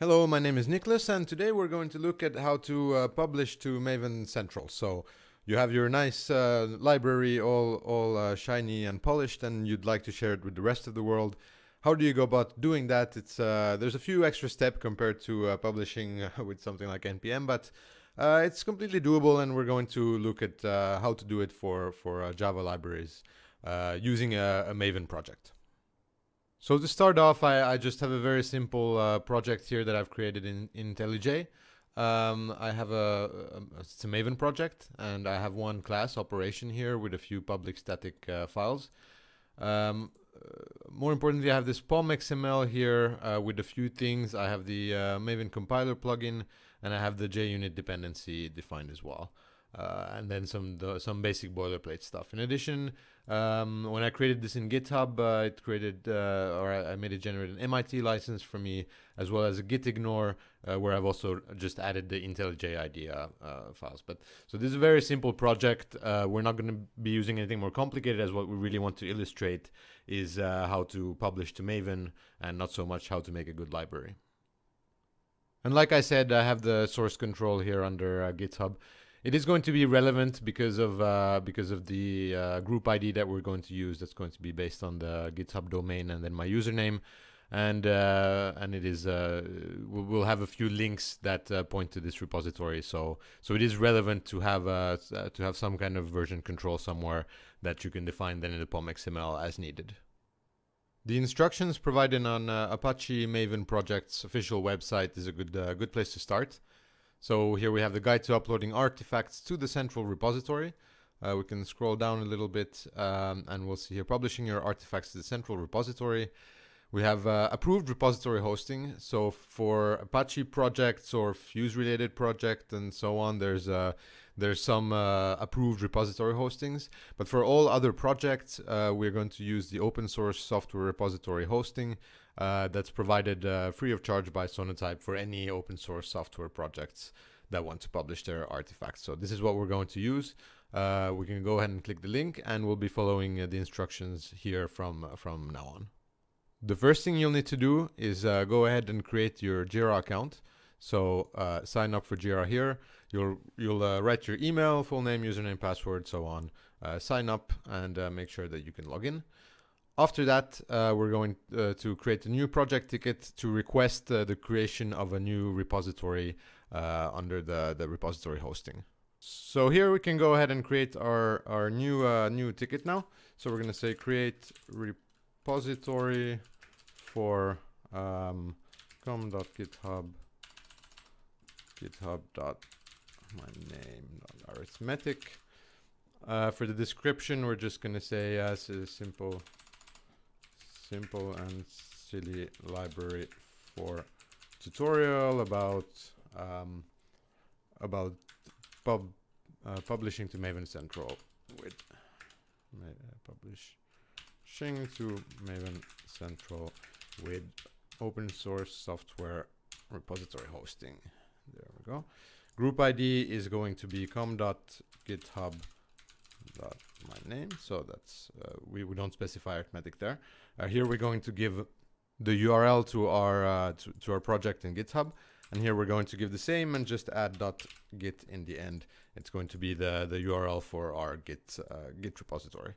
Hello, my name is Niklas, and today we're going to look at how to uh, publish to Maven Central. So you have your nice uh, library all, all uh, shiny and polished, and you'd like to share it with the rest of the world. How do you go about doing that? It's uh, There's a few extra steps compared to uh, publishing with something like NPM, but uh, it's completely doable, and we're going to look at how to do it for, for Java libraries using a, a Maven project. So to start off, I, I just have a very simple uh, project here that I've created in, in IntelliJ. Um, I have a, a, it's a Maven project, and I have one class operation here with a few public static uh, files. Um, uh, more importantly, I have this POM XML here uh, with a few things. I have the uh, Maven compiler plugin, and I have the JUnit dependency defined as well. Uh, and then some the, some basic boilerplate stuff. In addition, um, when I created this in GitHub, uh, it created uh, or I made it generate an MIT license for me, as well as a git ignore, uh, where I've also just added the IntelliJ IDEA uh, files. But so this is a very simple project. Uh, we're not going to be using anything more complicated, as what we really want to illustrate is uh, how to publish to Maven, and not so much how to make a good library. And like I said, I have the source control here under GitHub. It is going to be relevant because of uh, because of the uh, group ID that we're going to use. That's going to be based on the GitHub domain and then my username, and uh, and it is uh, we'll have a few links that uh, point to this repository. So so it is relevant to have uh, to have some kind of version control somewhere that you can define then in the POM XML as needed. The instructions provided on Apache Maven project's official website is a good good place to start. So here we have the guide to uploading artifacts to the central repository. Uh, we can scroll down a little bit um, and we'll see here publishing your artifacts to the central repository. We have uh, approved repository hosting. So for Apache projects or Fuse related project and so on, there's uh, there's some uh, approved repository hostings. But for all other projects, uh, we're going to use the open source software repository hosting uh, that's provided uh, free of charge by Sonatype for any open source software projects that want to publish their artifacts. So this is what we're going to use. Uh, we can go ahead and click the link and we'll be following uh, the instructions here from, uh, from now on. The first thing you'll need to do is uh, go ahead and create your Jira account. So sign up for Jira here. You'll, you'll write your email, full name, username, password, so on. sign up and make sure that you can log in. After that, uh, we're going uh, to create a new project ticket to request uh, the creation of a new repository uh, under the, the repository hosting. So here we can go ahead and create our, our new, uh, new ticket now. So we're going to say create repository for um, com.github github.myname.arithmetic. Uh, for the description, we're just going to say as a simple simple and silly library for tutorial about um, about pub uh, publishing to Maven Central with uh, publishing to Maven Central with open source software repository hosting. There we go. Group ID is going to be com.github my name. So that's uh, we, we don't specify arithmetic there. Uh, here we're going to give the URL to our uh, to, to, our project in GitHub, and here we're going to give the same and just add dot .git in the end. It's going to be the the URL for our Git uh, Git repository.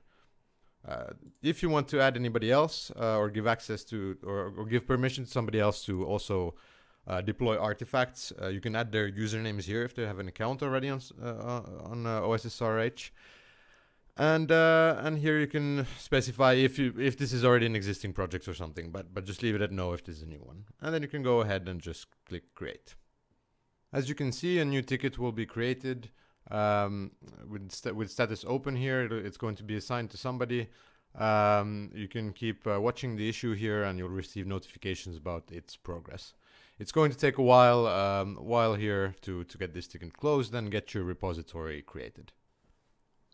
Uh, if you want to add anybody else uh, or give access to or, or, give permission to somebody else to also deploy artifacts, you can add their usernames here if they have an account already on on OSSRH. And uh, and here you can specify if you if this is already an existing project or something, but but just leave it at no if this is a new one. And then you can go ahead and just click create. As you can see, a new ticket will be created um, with st with status open here. It's going to be assigned to somebody. Um, you can keep uh, watching the issue here, and you'll receive notifications about its progress. It's going to take a while um, while here to to get this ticket closed and get your repository created.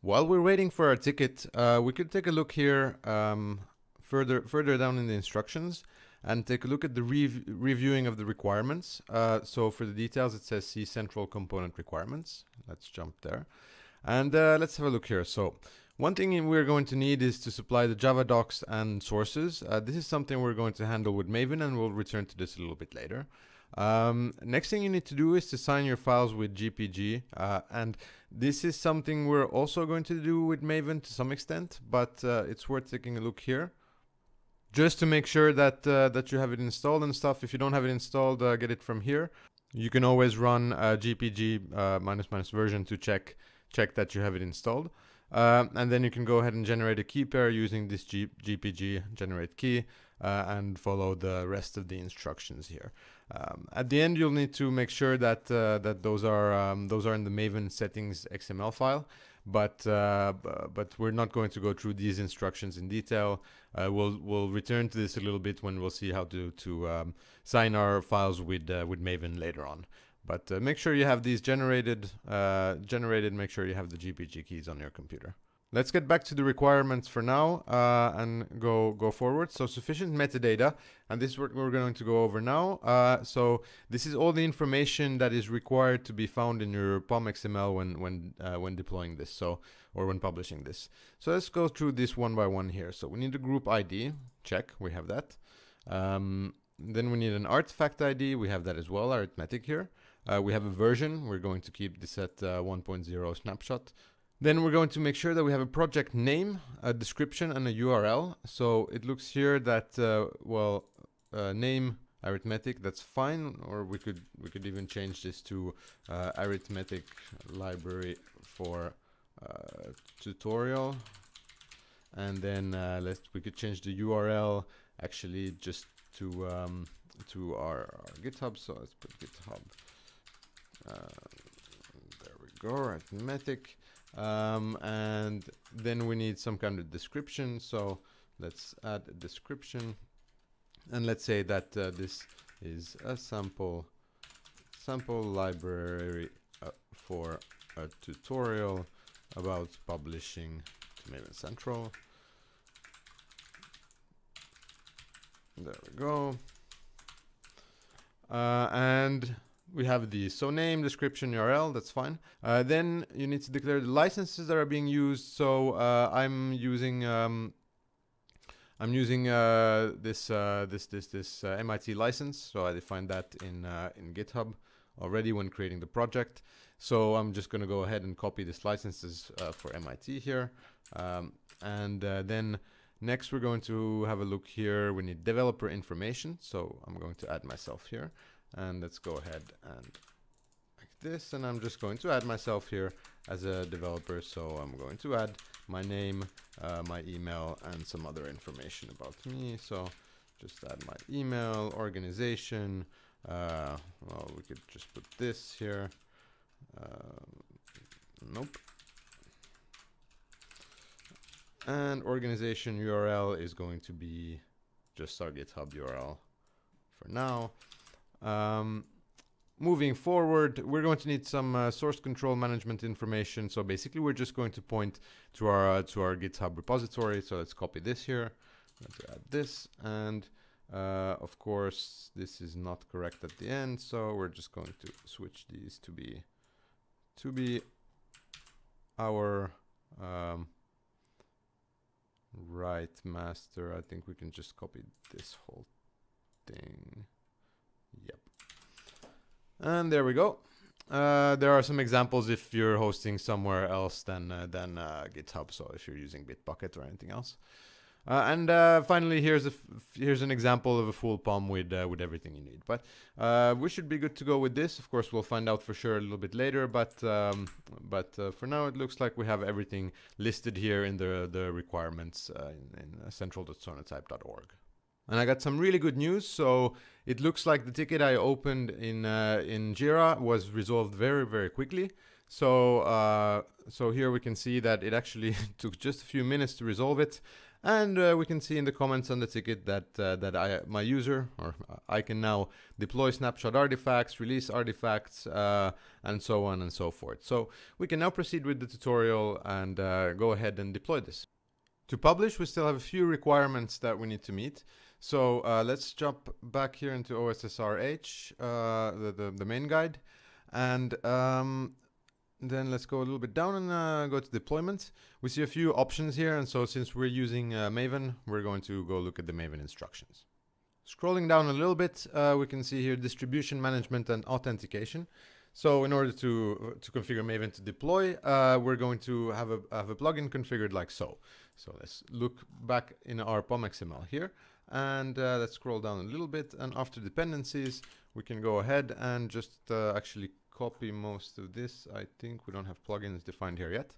While we're waiting for our ticket, uh, we could take a look here um, further further down in the instructions and take a look at the rev reviewing of the requirements. Uh, so for the details, it says see central component requirements. Let's jump there. And uh, let's have a look here. So One thing we're going to need is to supply the Java docs and sources. Uh, this is something we're going to handle with Maven and we'll return to this a little bit later. Um, next thing you need to do is to sign your files with GPG uh, and this is something we're also going to do with Maven to some extent, but uh, it's worth taking a look here. Just to make sure that uh, that you have it installed and stuff. If you don't have it installed, uh, get it from here. You can always run GPG uh, minus minus version to check check that you have it installed. Um, and then you can go ahead and generate a key pair using this G GPG generate key uh, and follow the rest of the instructions here. Um, at the end, you'll need to make sure that uh, that those are um, those are in the Maven settings XML file. But uh, but we're not going to go through these instructions in detail. Uh, we'll we'll return to this a little bit when we'll see how to to um, sign our files with uh, with Maven later on. But uh, make sure you have these generated, uh, generated, make sure you have the GPG keys on your computer. Let's get back to the requirements for now uh, and go go forward. So sufficient metadata, and this is what we're going to go over now. Uh, so this is all the information that is required to be found in your POM XML when when uh, when deploying this, so or when publishing this. So let's go through this one by one here. So we need a group ID, check, we have that. Um, then we need an artifact ID, we have that as well, arithmetic here. Uh, we have a version. We're going to keep this at uh, 1.0 snapshot. Then we're going to make sure that we have a project name, a description, and a URL. So it looks here that, uh, well, uh, name arithmetic, that's fine. Or we could we could even change this to uh, arithmetic library for uh, tutorial. And then let's we could change the URL actually just to um, to our, our GitHub. So let's put GitHub uh, there we go, arithmetic. Um, and then we need some kind of description. So let's add a description. And let's say that uh, this is a sample sample library uh, for a tutorial about publishing to Maven Central. There we go. Uh, and we have the so name, description, URL, that's fine. Uh, then you need to declare the licenses that are being used. So uh, I'm using um, I'm using uh, this uh, this this this uh, MIT license. So I defined that in uh, in GitHub already when creating the project. So I'm just going to go ahead and copy this licenses for MIT here, um, and then. Next, we're going to have a look here. We need developer information. So I'm going to add myself here. And let's go ahead and like this. And I'm just going to add myself here as a developer. So I'm going to add my name, uh, my email, and some other information about me. So just add my email, organization. Uh, well, we could just put this here. Uh, nope. And organization URL is going to be just our GitHub URL for now. Um, moving forward, we're going to need some uh, source control management information. So basically, we're just going to point to our uh, to our GitHub repository. So let's copy this here. Let's add this, and uh, of course, this is not correct at the end. So we're just going to switch these to be to be our um, right master. I think we can just copy this whole thing. Yep. And there we go. Uh, there are some examples if you're hosting somewhere else than uh, than uh, GitHub. So if you're using Bitbucket or anything else. Uh, and uh, finally, here's a here's an example of a full POM with uh, with everything you need. But we should be good to go with this. Of course, we'll find out for sure a little bit later. But um, but for now, it looks like we have everything listed here in the the requirements in, in central.sonatype.org. And I got some really good news. So it looks like the ticket I opened in uh, in Jira was resolved very very quickly. So uh, so here we can see that it actually took just a few minutes to resolve it, and uh, we can see in the comments on the ticket that uh, that I my user or I can now deploy snapshot artifacts, release artifacts, uh, and so on and so forth. So we can now proceed with the tutorial and uh, go ahead and deploy this. To publish, we still have a few requirements that we need to meet. So uh, let's jump back here into OSSRH, uh, the, the, the, main guide. And um, then let's go a little bit down and uh, go to deployment. We see a few options here, and so since we're using uh, Maven, we're going to go look at the Maven instructions. Scrolling down a little bit, uh, we can see here distribution management and authentication. So in order to to configure Maven to deploy, uh, we're going to have a have a plugin configured like so. So let's look back in our POM XML here, and uh, let's scroll down a little bit. And after dependencies, we can go ahead and just uh, actually copy most of this. I think we don't have plugins defined here yet,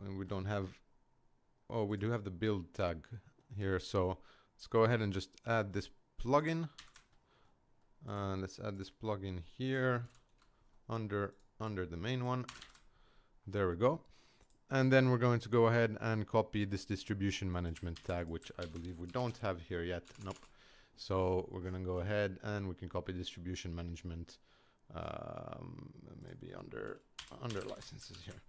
and we don't have. Oh, we do have the build tag here, so let's go ahead and just add this plugin. And let's add this plugin here under under the main one. There we go. And then we're going to go ahead and copy this distribution management tag, which I believe we don't have here yet. Nope. So we're going to go ahead and we can copy distribution management, um, maybe under under licenses here.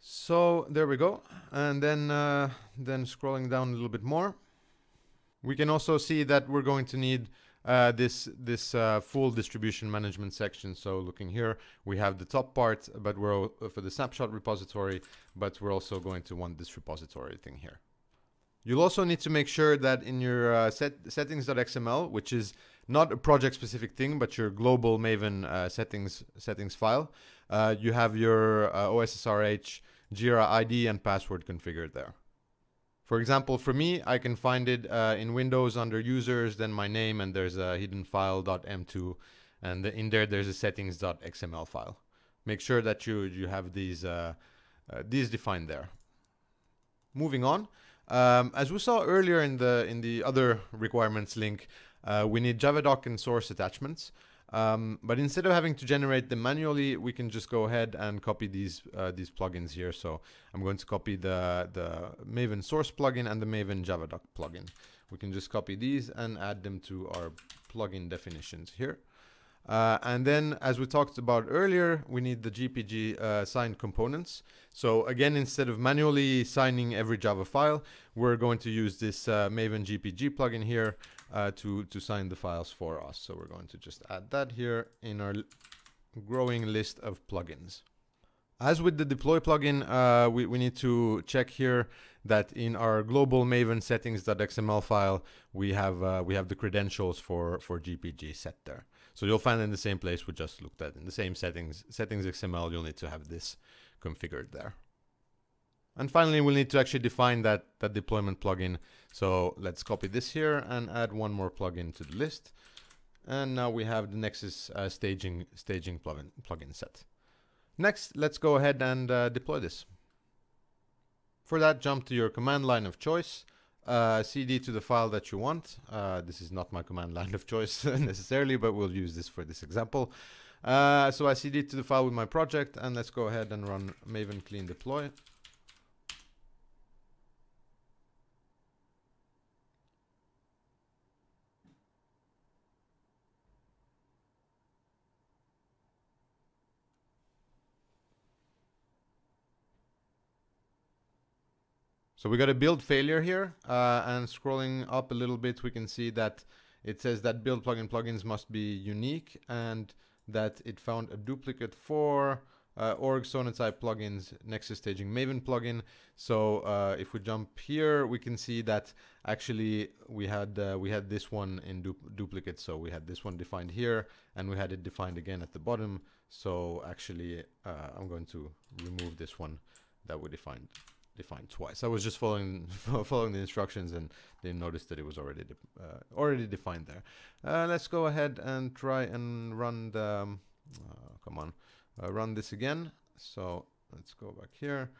So there we go. And then uh, then scrolling down a little bit more, we can also see that we're going to need uh, this this uh, full distribution management section. So looking here, we have the top part, but we're uh, for the snapshot repository, but we're also going to want this repository thing here. You'll also need to make sure that in your uh, set settings.xml, which is not a project specific thing, but your global Maven uh, settings settings file, uh, you have your OSSRH, Jira ID, and password configured there. For example, for me, I can find it uh, in Windows under users, then my name, and there's a hidden file.m2, and in there there's a settings.xml file. Make sure that you you have these uh, uh, these defined there. Moving on, um, as we saw earlier in the in the other requirements link, uh, we need Javadoc and source attachments. Um, but instead of having to generate them manually, we can just go ahead and copy these uh, these plugins here. So I'm going to copy the, the Maven source plugin and the Maven Javadoc plugin. We can just copy these and add them to our plugin definitions here. Uh, and then, as we talked about earlier, we need the GPG uh, signed components. So again, instead of manually signing every Java file, we're going to use this uh, Maven GPG plugin here uh, to, to sign the files for us. So we're going to just add that here in our growing list of plugins. As with the deploy plugin, uh, we, we need to check here that in our global Maven settings.xml file, we have uh, we have the credentials for, for GPG set there. So you'll find in the same place we just looked at. In the same settings, settings XML, you'll need to have this configured there. And finally, we'll need to actually define that, that deployment plugin. So let's copy this here and add one more plugin to the list. And now we have the Nexus uh, staging, staging plugin, plugin set. Next, let's go ahead and uh, deploy this. For that, jump to your command line of choice, uh, cd to the file that you want. Uh, this is not my command line of choice necessarily, but we'll use this for this example. Uh, so I cd to the file with my project, and let's go ahead and run maven clean deploy. So we got a build failure here, uh, and scrolling up a little bit, we can see that it says that build plugin plugins must be unique and that it found a duplicate for uh, org sonatype plugins Nexus Staging Maven plugin. So uh, if we jump here, we can see that actually we had uh, we had this one in du duplicate. So we had this one defined here, and we had it defined again at the bottom. So actually, uh, I'm going to remove this one that we defined defined twice. I was just following following the instructions and didn't notice that it was already de uh, already defined there. Uh, let's go ahead and try and run the. Um, uh, come on, uh, run this again. So let's go back here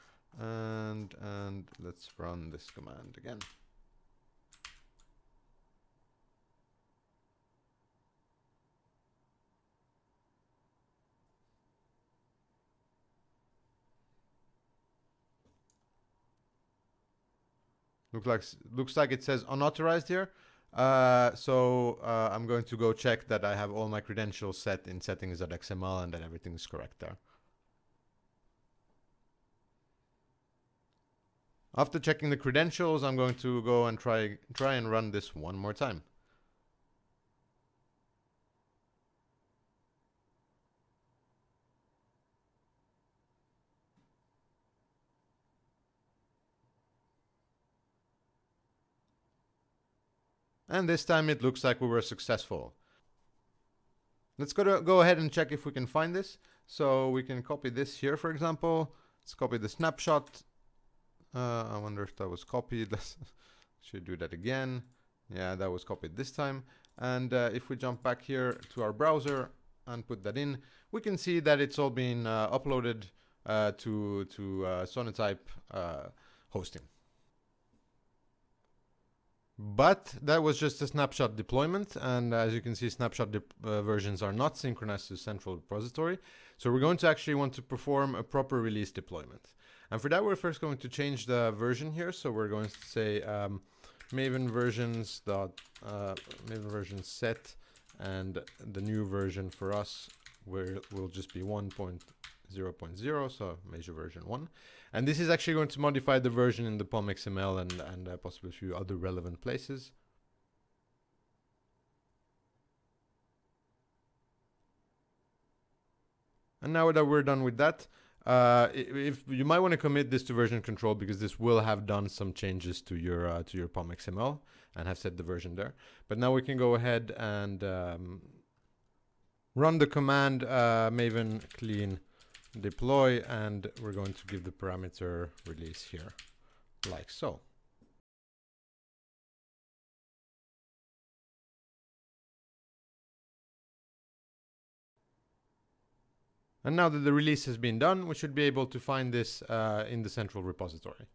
and and let's run this command again. Looks like looks like it says unauthorized here. Uh, so uh, I'm going to go check that I have all my credentials set in settings.xml and that everything is correct there. After checking the credentials, I'm going to go and try try and run this one more time. And this time it looks like we were successful. Let's go, to, go ahead and check if we can find this. So we can copy this here, for example. Let's copy the snapshot. Uh, I wonder if that was copied. Should do that again. Yeah, that was copied this time. And uh, if we jump back here to our browser and put that in, we can see that it's all been uh, uploaded uh, to, to uh, Sonatype uh, hosting. But that was just a snapshot deployment. And as you can see, snapshot uh, versions are not synchronized to central repository. So we're going to actually want to perform a proper release deployment. And for that, we're first going to change the version here. So we're going to say um, Maven versions dot uh, Maven version set, and the new version for us will will just be 1.0.0, so major version one. And this is actually going to modify the version in the POM XML and and uh, possibly a few other relevant places. And now that we're done with that, uh, if you might want to commit this to version control because this will have done some changes to your uh, to your POM XML and have set the version there. But now we can go ahead and um, run the command uh, maven clean deploy and we're going to give the parameter release here like so. And now that the release has been done, we should be able to find this uh, in the central repository.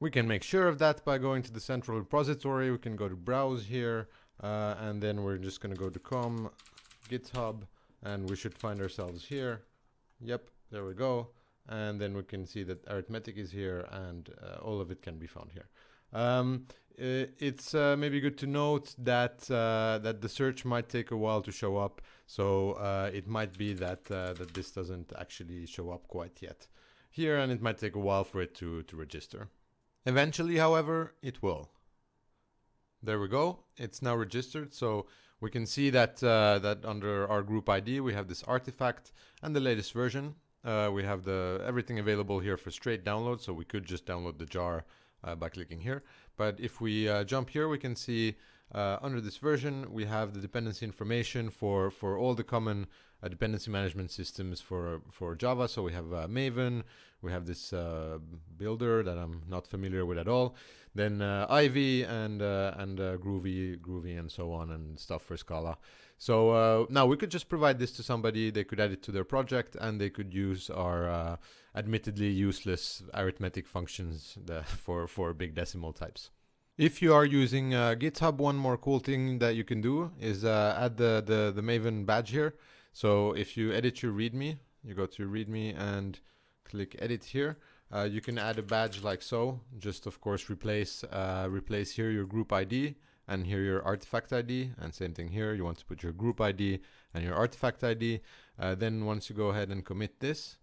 We can make sure of that by going to the central repository. We can go to browse here, uh, and then we're just going to go to com, github, and we should find ourselves here. Yep, there we go. And then we can see that arithmetic is here, and uh, all of it can be found here. Um, it's uh, maybe good to note that uh, that the search might take a while to show up, so uh, it might be that uh, that this doesn't actually show up quite yet here, and it might take a while for it to to register. Eventually, however, it will. There we go. It's now registered, so we can see that uh, that under our group ID we have this artifact and the latest version. Uh, we have the everything available here for straight download, so we could just download the jar uh, by clicking here. But if we uh, jump here, we can see uh, under this version, we have the dependency information for, for all the common uh, dependency management systems for, for Java. So we have Maven, we have this Buildr that I'm not familiar with at all. Then Ivy and, and Groovy, Groovy and so on and stuff for Scala. So uh, now we could just provide this to somebody, they could add it to their project, and they could use our uh, admittedly useless arithmetic functions for, for big decimal types. If you are using uh, GitHub, one more cool thing that you can do is uh, add the, the, the Maven badge here. So if you edit your README, you go to README and click edit here. Uh, you can add a badge like so. Just of course replace uh, replace here your group ID and here your artifact ID and same thing here. You want to put your group ID and your artifact ID uh, then once you go ahead and commit this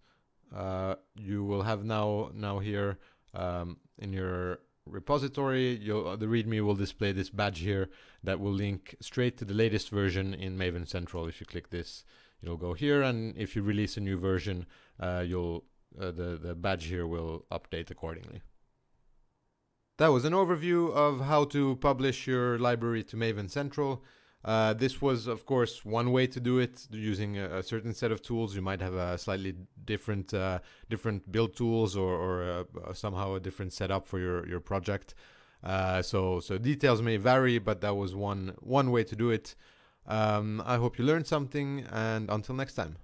uh, you will have now now here um, in your repository you'll, the readme will display this badge here that will link straight to the latest version in Maven Central. If you click this it'll go here. And if you release a new version uh, you'll uh, the the badge here will update accordingly that was an overview of how to publish your library to Maven Central. Uh, this was, of course, one way to do it using a, a, certain set of tools. You might have a slightly different uh, different build tools or, or uh, somehow a different setup for your your project. Uh, so so details may vary, but that was one one way to do it. Um, I hope you learned something, and until next time.